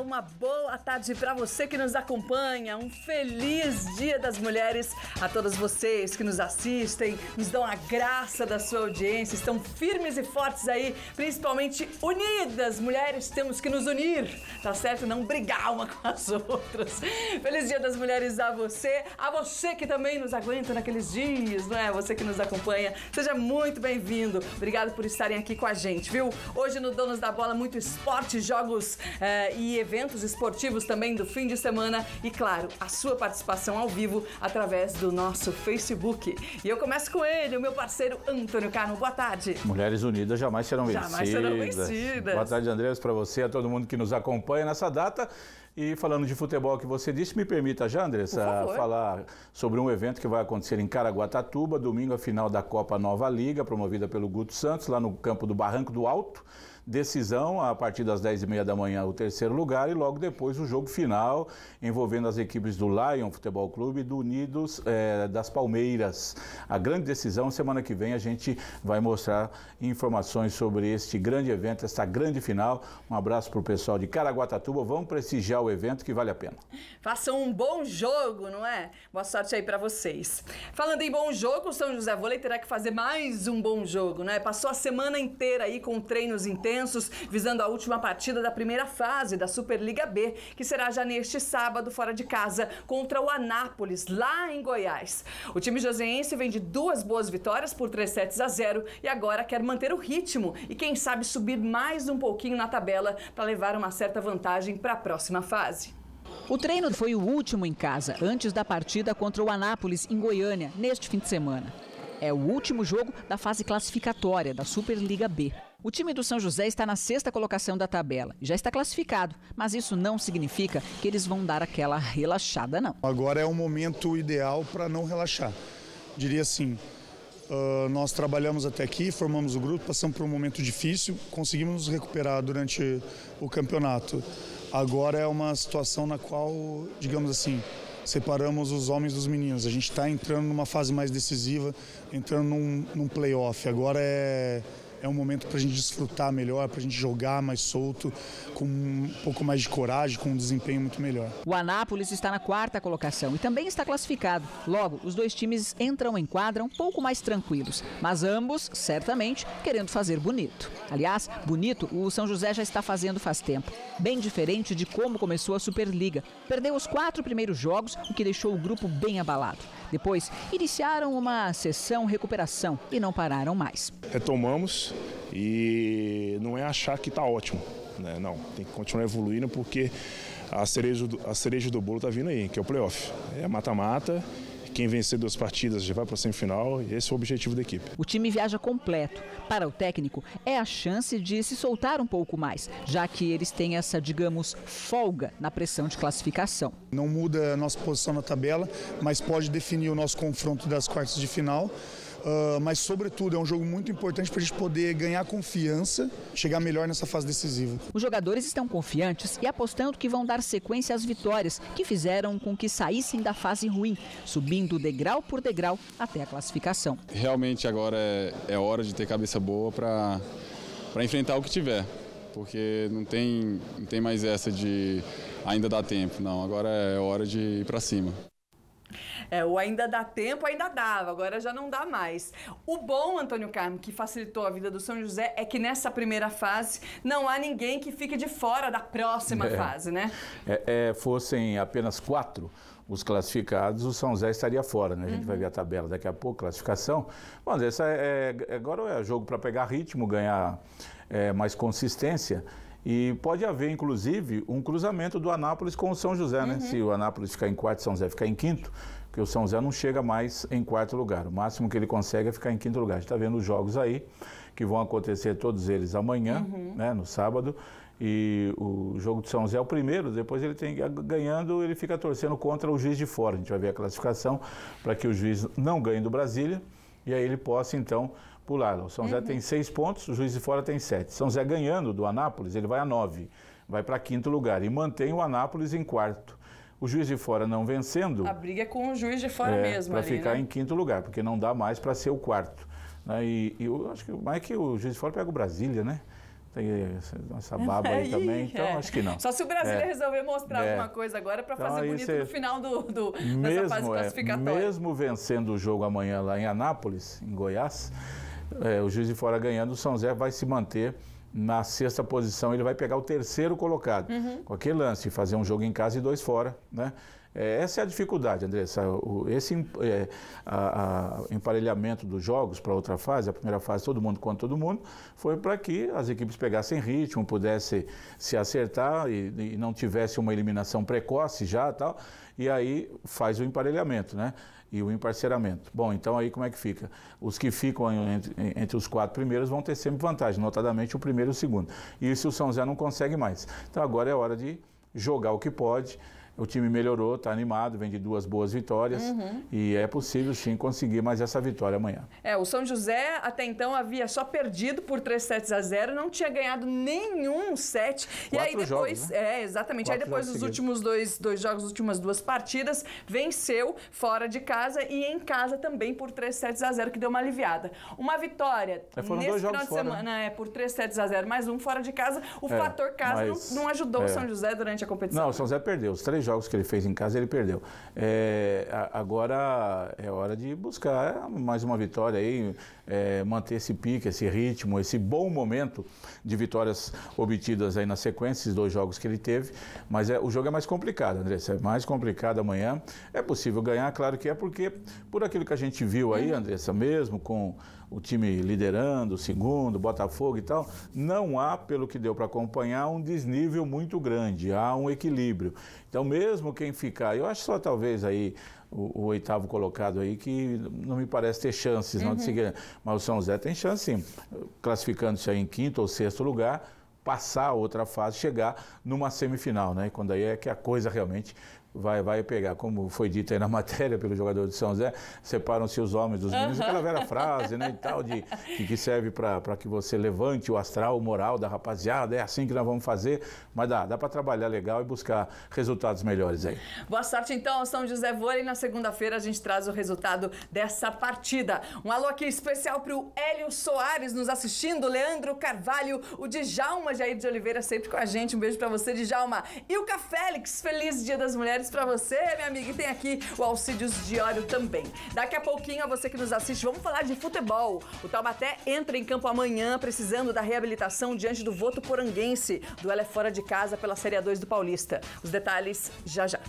Uma boa tarde para você que nos acompanha. Um feliz Dia das Mulheres a todos vocês que nos assistem, nos dão a graça da sua audiência, estão firmes e fortes aí, principalmente unidas. Mulheres temos que nos unir, tá certo? Não brigar uma com as outras. Feliz Dia das Mulheres a você, a você que também nos aguenta naqueles dias, não é? Você que nos acompanha, seja muito bem-vindo. Obrigado por estarem aqui com a gente, viu? Hoje no Donos da Bola, muito esporte, jogos eh, e eventos esportivos também do fim de semana e, claro, a sua participação ao vivo através do nosso Facebook. E eu começo com ele, o meu parceiro Antônio Carmo. Boa tarde. Mulheres unidas jamais serão Jamais vencidas. serão vencidas. Boa tarde, Andrés, para você, a todo mundo que nos acompanha nessa data. E falando de futebol que você disse, me permita já, Andressa, falar sobre um evento que vai acontecer em Caraguatatuba, domingo, a final da Copa Nova Liga, promovida pelo Guto Santos, lá no campo do Barranco do Alto. Decisão a partir das 10h30 da manhã, o terceiro lugar, e logo depois o jogo final, envolvendo as equipes do Lion Futebol Clube e do Unidos eh, das Palmeiras. A grande decisão, semana que vem, a gente vai mostrar informações sobre este grande evento, esta grande final. Um abraço para o pessoal de Caraguatatuba. Vamos prestigiar o evento que vale a pena. Façam um bom jogo, não é? Boa sorte aí pra vocês. Falando em bom jogo, o São José Vôlei terá que fazer mais um bom jogo, né? Passou a semana inteira aí com treinos visando a última partida da primeira fase da Superliga B, que será já neste sábado fora de casa contra o Anápolis, lá em Goiás. O time joseense vem de duas boas vitórias por 3 sets a 0 e agora quer manter o ritmo e quem sabe subir mais um pouquinho na tabela para levar uma certa vantagem para a próxima fase. O treino foi o último em casa, antes da partida contra o Anápolis, em Goiânia, neste fim de semana. É o último jogo da fase classificatória da Superliga B. O time do São José está na sexta colocação da tabela já está classificado, mas isso não significa que eles vão dar aquela relaxada, não. Agora é o momento ideal para não relaxar. Diria assim, ah, nós trabalhamos até aqui, formamos o grupo, passamos por um momento difícil, conseguimos nos recuperar durante o campeonato. Agora é uma situação na qual, digamos assim, separamos os homens dos meninos. A gente está entrando numa fase mais decisiva, entrando num, num playoff. Agora é, é um momento para a gente desfrutar melhor, para a gente jogar mais solto, com um pouco mais de coragem, com um desempenho muito melhor. O Anápolis está na quarta colocação e também está classificado. Logo, os dois times entram em quadra um pouco mais tranquilos, mas ambos, certamente, querendo fazer bonito. Aliás, bonito o São José já está fazendo faz tempo. Bem diferente de como começou a Superliga. Perdeu os quatro primeiros jogos, o que deixou o grupo bem abalado. Depois, iniciaram uma sessão recuperação e não pararam mais. retomamos e não é achar que está ótimo, né? Não, tem que continuar evoluindo porque a cereja do, a cereja do bolo está vindo aí, que é o playoff. É mata-mata, quem vencer duas partidas já vai para a semifinal e esse é o objetivo da equipe. O time viaja completo. Para o técnico, é a chance de se soltar um pouco mais, já que eles têm essa, digamos, folga na pressão de classificação. Não muda a nossa posição na tabela, mas pode definir o nosso confronto das quartas de final. Ah, mas, sobretudo, é um jogo muito importante para a gente poder ganhar confiança, chegar melhor nessa fase decisiva. Os jogadores estão confiantes e apostando que vão dar sequência às vitórias que fizeram com que saíssem da fase ruim, subindo degrau por degrau até a classificação. realmente agora é, é hora de ter cabeça boa para enfrentar o que tiver. Porque não tem, não tem mais essa de ainda dá tempo. Não, agora é hora de ir para cima. É, o ainda dá tempo, ainda dava, agora já não dá mais. O bom, Antônio Carmo, que facilitou a vida do São José é que nessa primeira fase não há ninguém que fique de fora da próxima É. fase, né? É, é, fossem apenas quatro os classificados, o São José estaria fora, né? A gente vai ver a tabela daqui a pouco, classificação. Bom, essa é, é- agora é jogo para pegar ritmo, ganhar é, mais consistência. E pode haver, inclusive, um cruzamento do Anápolis com o São José, né? Se o Anápolis ficar em quarto, o São José ficar em quinto, porque o São José não chega mais em quarto lugar. O máximo que ele consegue é ficar em quinto lugar. A gente está vendo os jogos aí, que vão acontecer todos eles amanhã, né? No sábado. E o jogo de São José é o primeiro, depois ele tem ganhando, ele fica torcendo contra o juiz de fora. A gente vai ver a classificação para que o juiz não ganhe do Brasília e aí ele possa então pular. O São José tem seis pontos, o juiz de fora tem sete. São José ganhando do Anápolis, ele vai a nove, vai para quinto lugar e mantém o Anápolis em quarto. O juiz de fora não vencendo, A briga é com o juiz de fora mesmo para ficar né? em quinto lugar, porque não dá mais para ser o quarto. né? E, e eu acho que mais que o juiz de fora pega o Brasília, né? tem essa baba aí também, então é. acho que não. Só se o Brasil É. resolver mostrar É. alguma coisa agora para Então, fazer bonito você- no final do, do, dessa fase Mesmo, é, classificatória. mesmo vencendo o jogo amanhã lá em Anápolis, em Goiás, é, o juiz de fora ganhando, o São Zé vai se manter na sexta posição, ele vai pegar o terceiro colocado. Uhum. Com aquele lance, fazer um jogo em casa e dois fora, né? É, essa é a dificuldade, Andressa. O- Esse é, a- a- emparelhamento dos jogos para outra fase, a primeira fase todo mundo contra todo mundo, foi para que as equipes pegassem ritmo, pudessem se acertar e, e não tivesse uma eliminação precoce já tal. E aí faz o emparelhamento, né? E o emparceramento. Bom, então aí como é que fica? Os que ficam entre, entre os quatro primeiros vão ter sempre vantagem, notadamente o primeiro e o segundo. E isso o São Zé não consegue mais. Então agora é hora de jogar o que pode. O time melhorou, está animado, vem de duas boas vitórias e é possível sim conseguir mais essa vitória amanhã. É, o São José até então havia só perdido por 3 sets a 0, não tinha ganhado nenhum set. e aí Quatro depois, jogos, né? é, exatamente, aí Quatro depois jogos dos últimos dois, dois jogos, as últimas duas partidas, venceu fora de casa e em casa também por 3 sets a 0, que deu uma aliviada. Uma vitória É, nesse final de fora, né? semana, é, por 3 sets a 0, mais um fora de casa, o É, fator casa mas- não, não ajudou o é. São José durante a competição. Não, o São Zé perdeu. Os três jogos que ele fez em casa, ele perdeu. É, agora é hora de buscar mais uma vitória aí, é, manter esse pique, esse ritmo, esse bom momento de vitórias obtidas aí na sequência, esses dois jogos que ele teve. Mas é, o jogo é mais complicado, Andressa. É mais complicado amanhã. É possível ganhar, claro que é, porque por aquilo que a gente viu aí, Andressa, mesmo com o time liderando, segundo, Botafogo e tal, não há, pelo que deu para acompanhar, um desnível muito grande, há um equilíbrio. Então, mesmo quem ficar, eu acho só talvez aí o, o oitavo colocado aí, que não me parece ter chances não de seguir, mas o São Zé tem chance sim, classificando-se aí em quinto ou sexto lugar, passar a outra fase, chegar numa semifinal, né? Quando aí é que a coisa realmente vai, vai pegar, como foi dito aí na matéria pelo jogador de São Zé, separam-se os homens dos meninos, aquela velha frase, né, e tal, de, que, que serve para que você levante o astral, o moral da rapaziada, é assim que nós vamos fazer, mas dá, dá para trabalhar legal e buscar resultados melhores aí. Boa sorte então ao São José Vôlei. Na segunda-feira a gente traz o resultado dessa partida. Um alô aqui especial para o Hélio Soares nos assistindo, Leandro Carvalho, o Djalma Jair de Oliveira sempre com a gente. Um beijo para você, Djalma. E o Félix, feliz Dia das Mulheres para você, minha amiga. E tem aqui o Alcídios Diório também. Daqui a pouquinho, a você que nos assiste, vamos falar de futebol. O Taubaté entra em campo amanhã, precisando da reabilitação diante do voto poranguense. Duelo é fora de casa pela Série A2 do Paulista. Os detalhes já já.